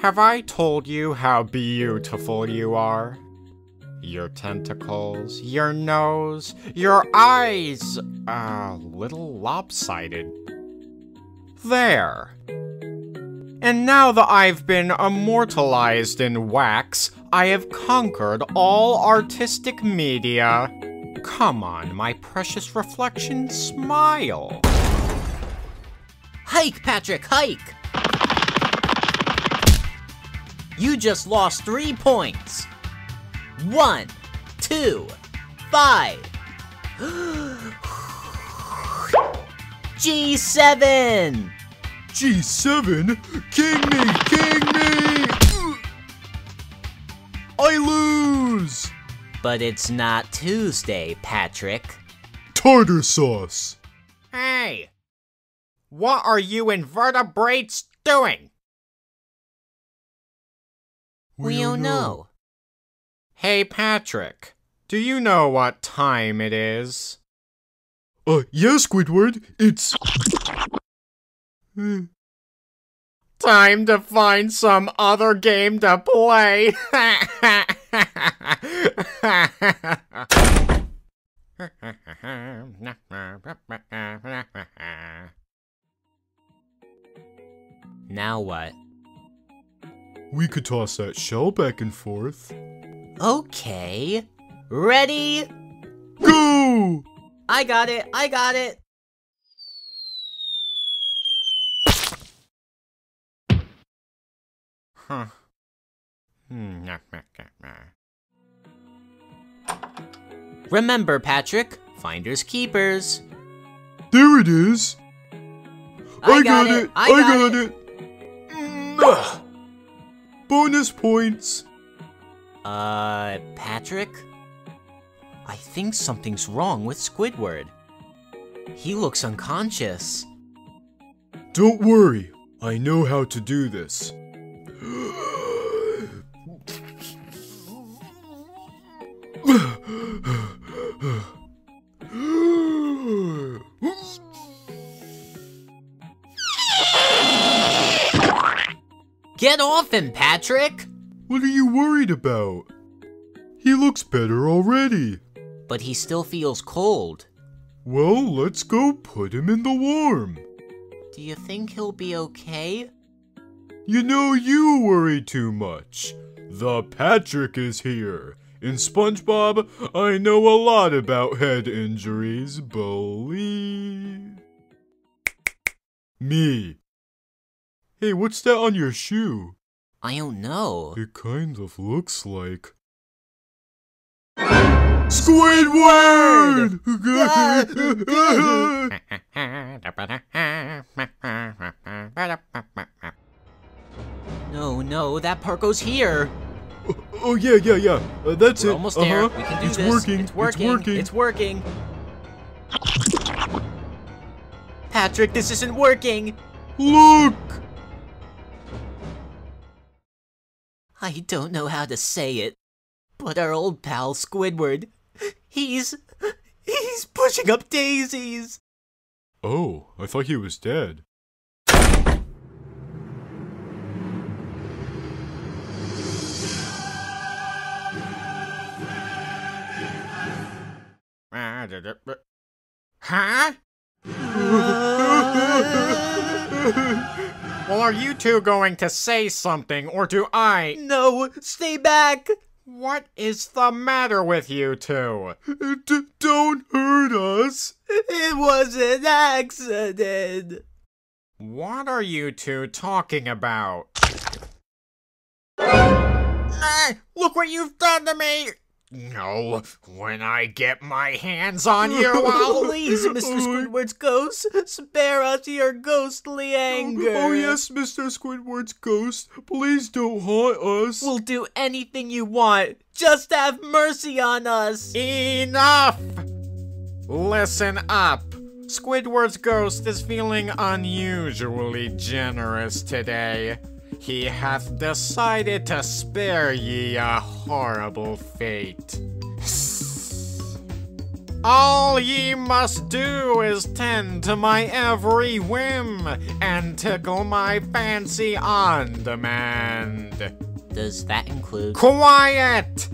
Have I told you how beautiful you are? Your tentacles, your nose, your eyes, a little lopsided. There. And now that I've been immortalized in wax, I have conquered all artistic media. Come on, my precious reflection, smile. Hike, Patrick, hike! You just lost three points. One, two, five. G7! G7? King me! King me! I lose! But it's not Tuesday, Patrick. Tartar sauce! Hey! What are you invertebrates doing? We don't know. Hey, Patrick. Do you know what time it is? Uh, yeah, Squidward, it's... Time to find some other game to play. Now what? We could toss that shell back and forth. Okay. Ready? Go! I got it, I got it. huh. Hmm, Remember, Patrick, finders keepers. There it is! I got it, I got it! Mm, Bonus points! Uh, Patrick? I think something's wrong with Squidward. He looks unconscious. Don't worry, I know how to do this. Get off him, Patrick! What are you worried about? He looks better already. But he still feels cold. Well, let's go put him in the warm. Do you think he'll be okay? You know you worry too much. The Patrick is here. In SpongeBob, I know a lot about head injuries, believe me. Hey, what's that on your shoe? I don't know. It kind of looks like... Squidward! no, no, that Parko's here. Oh, oh yeah, yeah, yeah. Uh, that's We're it. almost uh -huh. there. We can do it's this. Working. It's working. It's working. It's working. Patrick, this isn't working. Look! I don't know how to say it, but our old pal Squidward, he's. he's pushing up daisies! Oh, I thought he was dead. Huh? well, are you two going to say something, or do I? No, stay back! What is the matter with you two? D don't hurt us! It was an accident! What are you two talking about? Ah, look what you've done to me! No, when I get my hands on you, I'll... Please, Mr. Oh, Squidward's ghost, spare us your ghostly anger. Oh, yes, Mr. Squidward's ghost, please don't haunt us. We'll do anything you want. Just have mercy on us. Enough! Listen up. Squidward's ghost is feeling unusually generous today. He hath decided to spare ye a horrible fate. All ye must do is tend to my every whim and tickle my fancy on demand. Does that include? Quiet!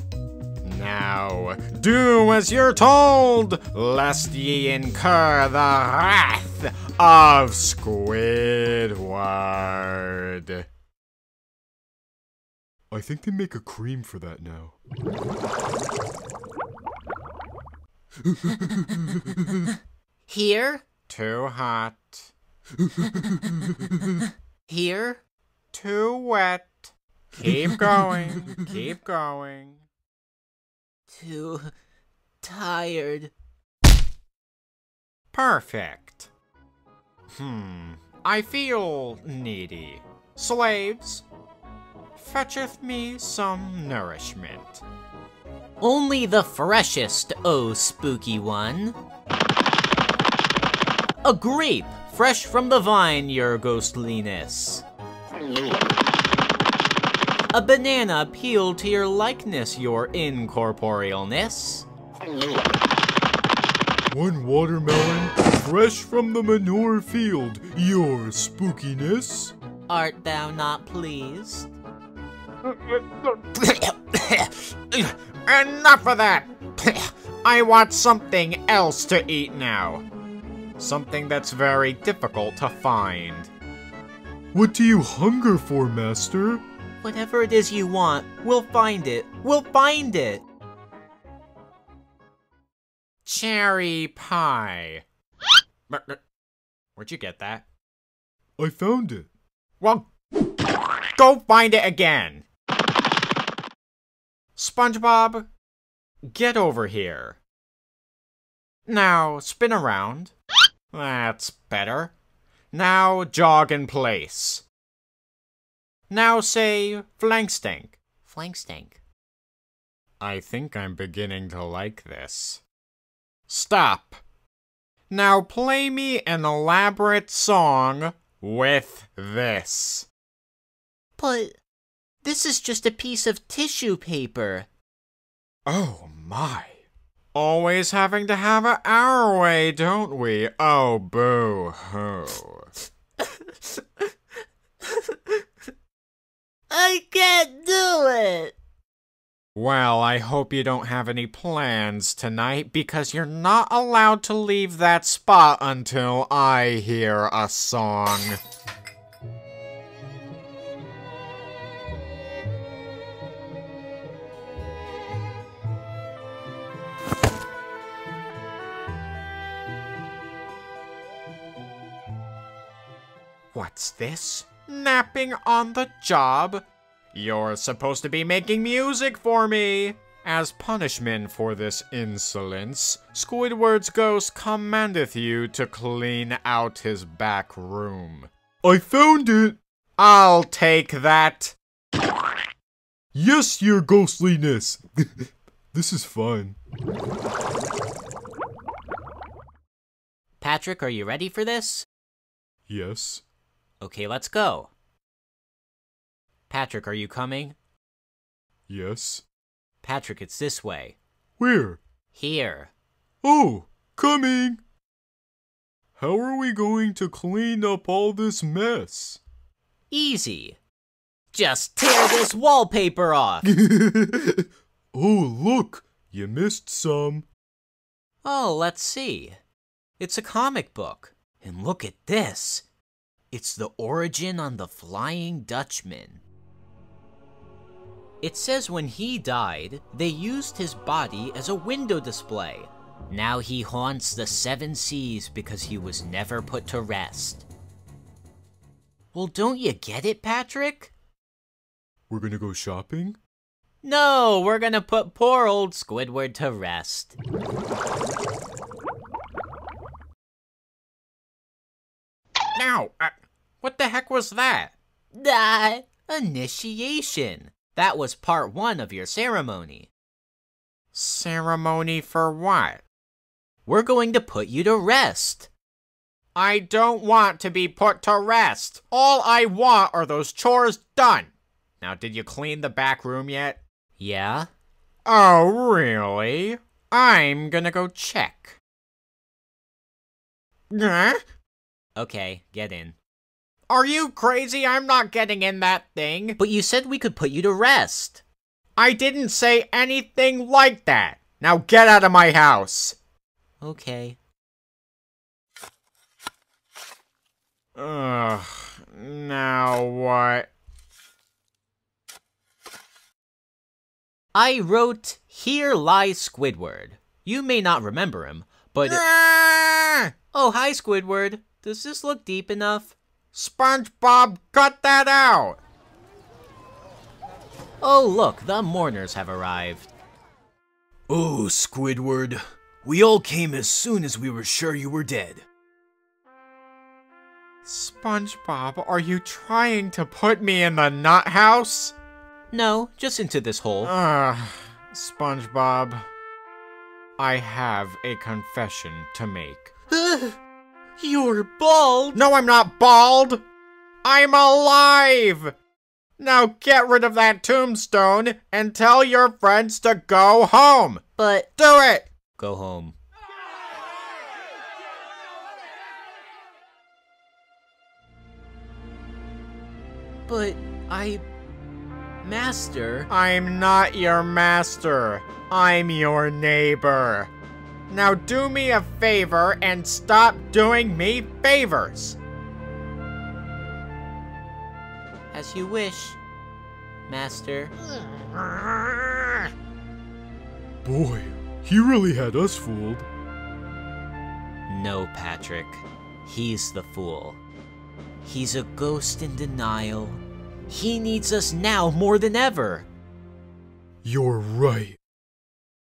Now, do as you're told, lest ye incur the wrath of Squidward. I think they make a cream for that now. Here? Too hot. Here? Too wet. Keep going. Keep going. Too tired. Perfect. Hmm. I feel needy. Slaves, fetcheth me some nourishment. Only the freshest, oh spooky one. A grape, fresh from the vine, your ghostliness. A banana peeled to your likeness, your incorporealness. One watermelon, fresh from the manure field, your spookiness. Art thou not pleased? Enough of that! I want something else to eat now. Something that's very difficult to find. What do you hunger for, master? Whatever it is you want, we'll find it. We'll find it. Cherry pie. Where'd you get that? I found it. Well, go find it again. SpongeBob, get over here. Now, spin around. That's better. Now, jog in place. Now say, flankstank. Flankstank. I think I'm beginning to like this. Stop. Now play me an elaborate song with this. But this is just a piece of tissue paper. Oh my. Always having to have it our way, don't we? Oh, boo hoo. I can't do it. Well, I hope you don't have any plans tonight because you're not allowed to leave that spot until I hear a song. What's this? Napping on the job? You're supposed to be making music for me! As punishment for this insolence, Squidward's ghost commandeth you to clean out his back room. I found it! I'll take that! Yes, your ghostliness! this is fun. Patrick, are you ready for this? Yes. Okay, let's go. Patrick, are you coming? Yes. Patrick, it's this way. Where? Here. Oh, coming! How are we going to clean up all this mess? Easy. Just tear this wallpaper off. oh, look! You missed some. Oh, let's see. It's a comic book. And look at this. It's the origin on the Flying Dutchman. It says when he died, they used his body as a window display. Now he haunts the seven seas because he was never put to rest. Well, don't you get it, Patrick? We're gonna go shopping? No, we're gonna put poor old Squidward to rest. Now, uh, what the heck was that? Ah, initiation. That was part one of your ceremony. Ceremony for what? We're going to put you to rest. I don't want to be put to rest. All I want are those chores done. Now, did you clean the back room yet? Yeah? Oh, really? I'm gonna go check. Huh? Okay, get in. Are you crazy? I'm not getting in that thing. But you said we could put you to rest. I didn't say anything like that. Now get out of my house. Okay. Ugh, now what? I wrote, Here lies Squidward. You may not remember him, but. Ah! Oh, hi, Squidward. Does this look deep enough? SpongeBob, cut that out! Oh, look, the mourners have arrived. Oh, Squidward. We all came as soon as we were sure you were dead. SpongeBob, are you trying to put me in the nut house? No, just into this hole. Ugh, SpongeBob. I have a confession to make. You're bald! No, I'm not bald! I'm alive! Now get rid of that tombstone and tell your friends to go home! But. Do it! Go home. But I. Master. I'm not your master. I'm your neighbor. Now do me a favor and stop doing me favors. As you wish, Master. Boy, he really had us fooled. No, Patrick. He's the fool. He's a ghost in denial. He needs us now more than ever. You're right.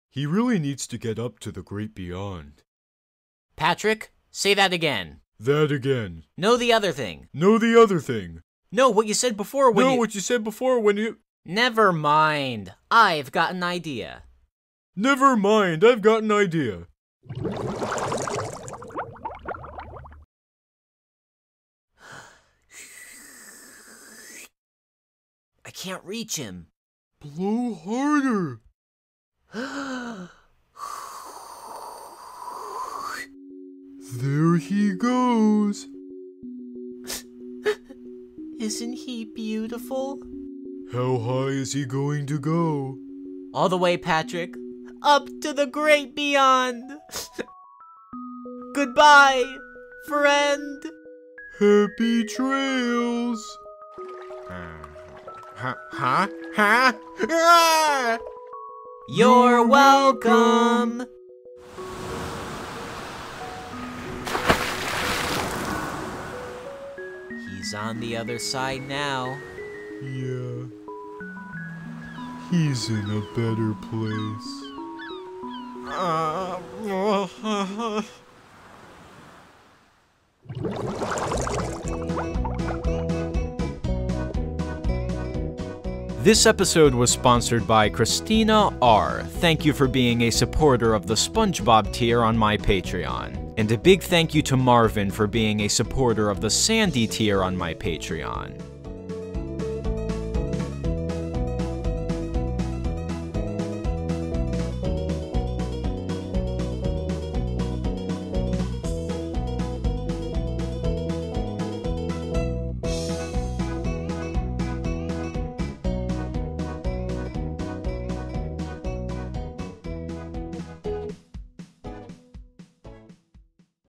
He really needs to get up to the great beyond. Patrick, say that again. That again. No, the other thing. No, the other thing. No, what you said before when no, you. what you said before when you. Never mind. I've got an idea. Never mind, I've got an idea. I can't reach him. Blow harder. There he goes. Isn't he beautiful? How high is he going to go? All the way, Patrick. Up to the great beyond. Goodbye, friend. Happy trails. Huh? Huh? Huh? Ah! You're welcome. He's on the other side now. Yeah. He's in a better place. Uh, This episode was sponsored by Christina R. Thank you for being a supporter of the SpongeBob tier on my Patreon. And a big thank you to Marvin for being a supporter of the Sandy tier on my Patreon.